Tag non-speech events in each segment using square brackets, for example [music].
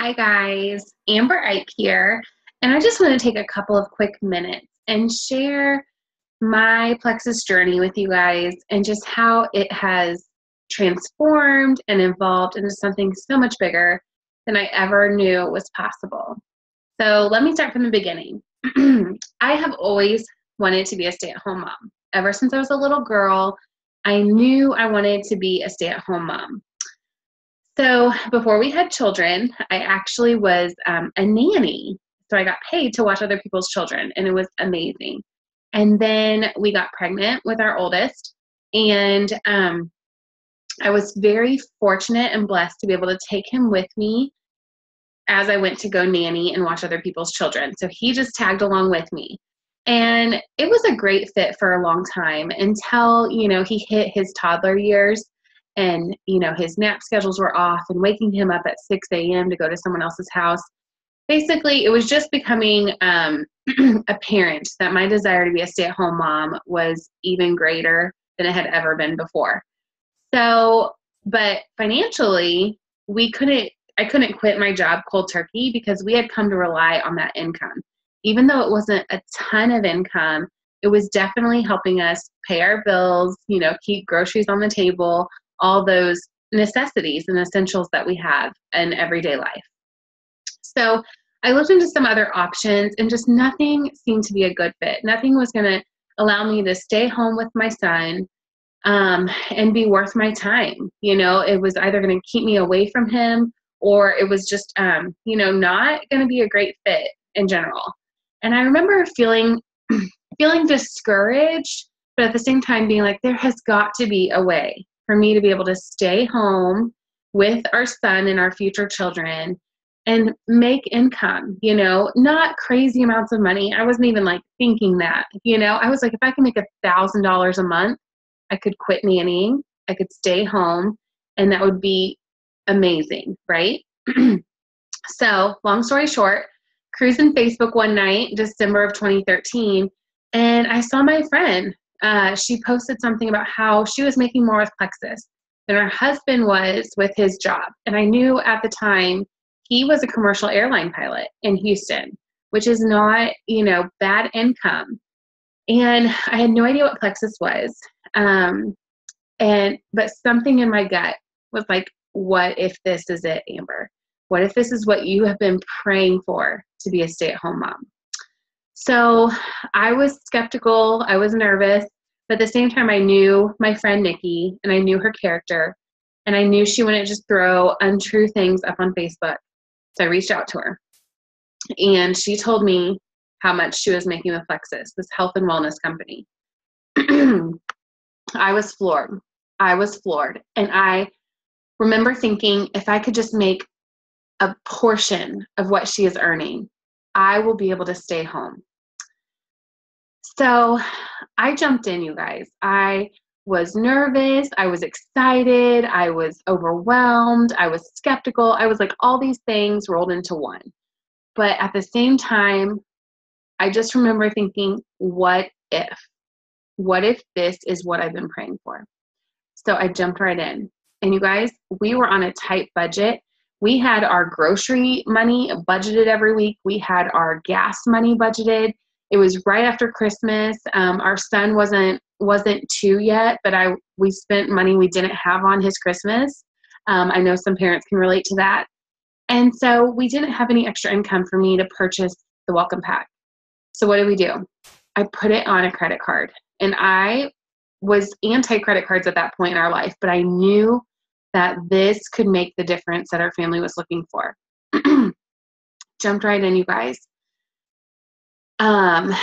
Hi, guys. Amber Ike here. And I just want to take a couple of quick minutes and share my Plexus journey with you guys and just how it has transformed and evolved into something so much bigger than I ever knew was possible. So let me start from the beginning. [clears throat] I have always wanted to be a stay at home mom. Ever since I was a little girl, I knew I wanted to be a stay at home mom. So before we had children, I actually was um, a nanny. So I got paid to watch other people's children, and it was amazing. And then we got pregnant with our oldest, and um, I was very fortunate and blessed to be able to take him with me as I went to go nanny and watch other people's children. So he just tagged along with me. And it was a great fit for a long time until, you know, he hit his toddler years and you know his nap schedules were off and waking him up at 6 a.m to go to someone else's house. Basically it was just becoming um, [clears throat] apparent that my desire to be a stay-at-home mom was even greater than it had ever been before. So but financially we couldn't i couldn't quit my job cold turkey because we had come to rely on that income. Even though it wasn't a ton of income it was definitely helping us pay our bills you know keep groceries on the table all those necessities and essentials that we have in everyday life. So I looked into some other options and just nothing seemed to be a good fit. Nothing was going to allow me to stay home with my son um, and be worth my time. You know, it was either going to keep me away from him or it was just, um, you know, not going to be a great fit in general. And I remember feeling [clears throat] feeling discouraged, but at the same time being like, there has got to be a way for me to be able to stay home with our son and our future children and make income, you know, not crazy amounts of money. I wasn't even like thinking that, you know, I was like, if I can make a thousand dollars a month, I could quit nannying, I could stay home, and that would be amazing, right? [clears throat] so, long story short, cruising Facebook one night, December of 2013, and I saw my friend uh, she posted something about how she was making more with Plexus than her husband was with his job. And I knew at the time he was a commercial airline pilot in Houston, which is not, you know, bad income. And I had no idea what Plexus was. Um, and but something in my gut was like, what if this is it, Amber? What if this is what you have been praying for to be a stay at home mom? So I was skeptical, I was nervous, but at the same time, I knew my friend Nikki and I knew her character, and I knew she wouldn't just throw untrue things up on Facebook. So I reached out to her, and she told me how much she was making with Plexus, this health and wellness company. [clears throat] I was floored. I was floored. And I remember thinking if I could just make a portion of what she is earning, I will be able to stay home. So I jumped in, you guys. I was nervous, I was excited, I was overwhelmed, I was skeptical. I was like all these things rolled into one. But at the same time, I just remember thinking, what if? What if this is what I've been praying for? So I jumped right in. And you guys, we were on a tight budget. We had our grocery money budgeted every week, we had our gas money budgeted it was right after Christmas. Um, our son wasn't wasn't two yet, but I we spent money we didn't have on his Christmas. Um, I know some parents can relate to that, and so we didn't have any extra income for me to purchase the welcome pack. So what did we do? I put it on a credit card, and I was anti credit cards at that point in our life, but I knew that this could make the difference that our family was looking for. [clears throat] Jumped right in, you guys um,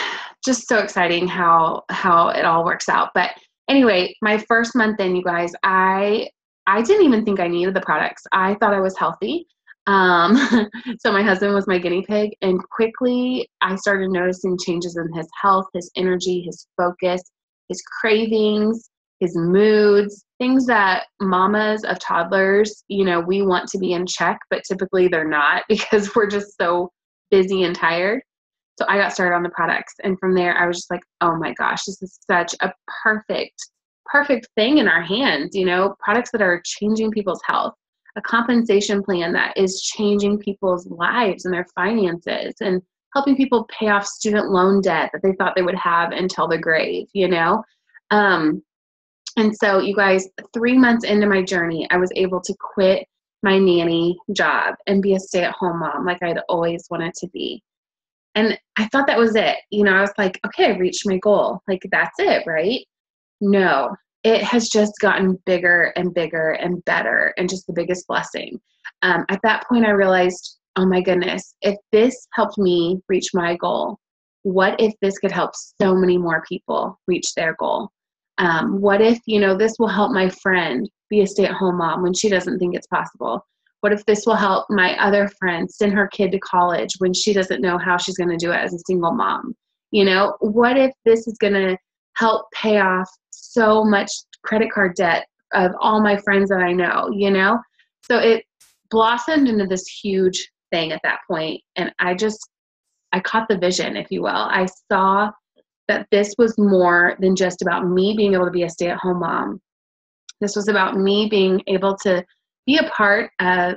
just so exciting how how it all works out. But anyway, my first month in, you guys, I I didn't even think I needed the products. I thought I was healthy. Um, [laughs] so my husband was my guinea pig, and quickly I started noticing changes in his health, his energy, his focus, his cravings, his moods, things that mamas of toddlers, you know, we want to be in check, but typically they're not [laughs] because we're just so busy and tired. So I got started on the products. And from there, I was just like, oh my gosh, this is such a perfect, perfect thing in our hands, you know, products that are changing people's health. a compensation plan that is changing people's lives and their finances and helping people pay off student loan debt that they thought they would have until the grave, you know? Um, and so, you guys, three months into my journey, I was able to quit my nanny job and be a stay at home mom like I'd always wanted to be. And I thought that was it. You know, I was like, okay, I reached my goal. Like, that's it, right? No, it has just gotten bigger and bigger and better and just the biggest blessing. Um, at that point, I realized, oh my goodness, if this helped me reach my goal, what if this could help so many more people reach their goal? Um, what if, you know, this will help my friend be a stay at home mom when she doesn't think it's possible? What if this will help my other friend send her kid to college when she doesn't know how she's going to do it as a single mom? You know, what if this is going to help pay off so much credit card debt of all my friends that I know, you know? So it blossomed into this huge thing at that point and I just I caught the vision, if you will. I saw that this was more than just about me being able to be a stay-at-home mom. This was about me being able to be a part of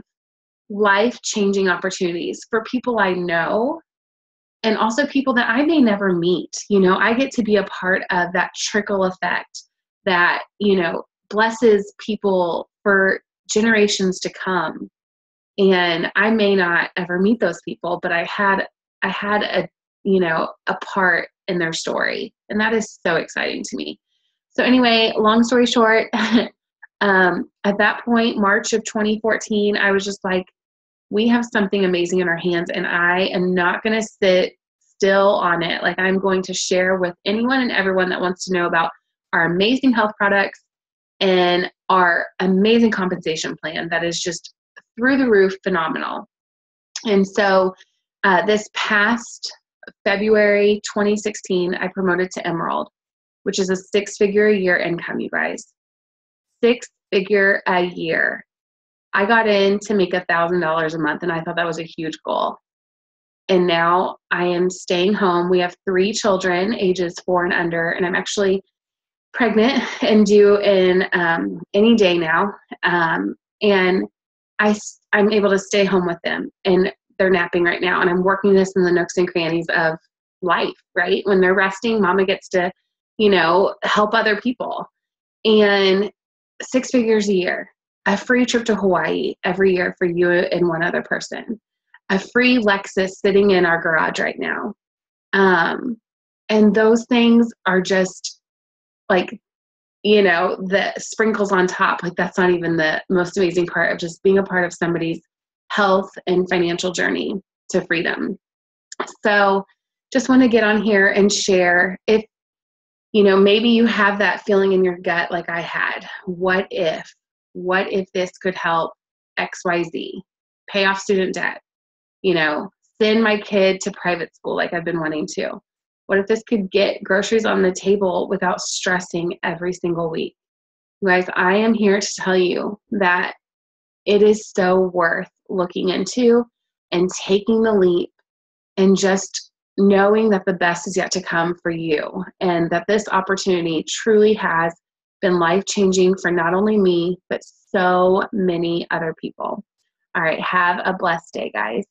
life changing opportunities for people I know and also people that I may never meet. You know, I get to be a part of that trickle effect that, you know, blesses people for generations to come. And I may not ever meet those people, but I had I had a you know a part in their story, and that is so exciting to me. So anyway, long story short, [laughs] um, at that point, March of 2014, I was just like, we have something amazing in our hands, and I am not going to sit still on it. Like, I'm going to share with anyone and everyone that wants to know about our amazing health products and our amazing compensation plan that is just through the roof phenomenal. And so, uh, this past February 2016, I promoted to Emerald, which is a six figure a year income, you guys six figure a year. I got in to make a thousand dollars a month and I thought that was a huge goal. And now I am staying home. We have three children, ages four and under, and I'm actually pregnant [laughs] and due in um, any day now. Um, and I, I'm able to stay home with them, and they're napping right now. And I'm working this in the nooks and crannies of life, right? When they're resting, mama gets to, you know, help other people. And six figures a year, a free trip to Hawaii every year for you and one other person, a free Lexus sitting in our garage right now. Um, and those things are just like, you know, the sprinkles on top. Like, that's not even the most amazing part of just being a part of somebody's health and financial journey to freedom. So, just want to get on here and share if you know, maybe you have that feeling in your gut like I had. What if? What if this could help XYZ? Pay off student debt, you know, send my kid to private school like I've been wanting to. What if this could get groceries on the table without stressing every single week? You guys, I am here to tell you that it is so worth looking into and taking the leap and just knowing that the best is yet to come for you and that this opportunity truly has been life changing for not only me, but so many other people. All right, have a blessed day, guys.